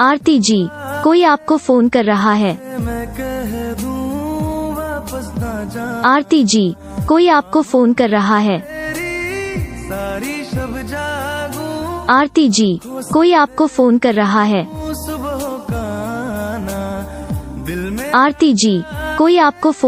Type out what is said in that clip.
आरती जी, कोई आपको फ़ोन कर रहा है? मैं आरती जी, कोई आपको फ़ोन कर रहा है? आरती जी, कोई आपको फ़ोन कर रहा है? सुबह आरती जी, कोई आपको फ़ोन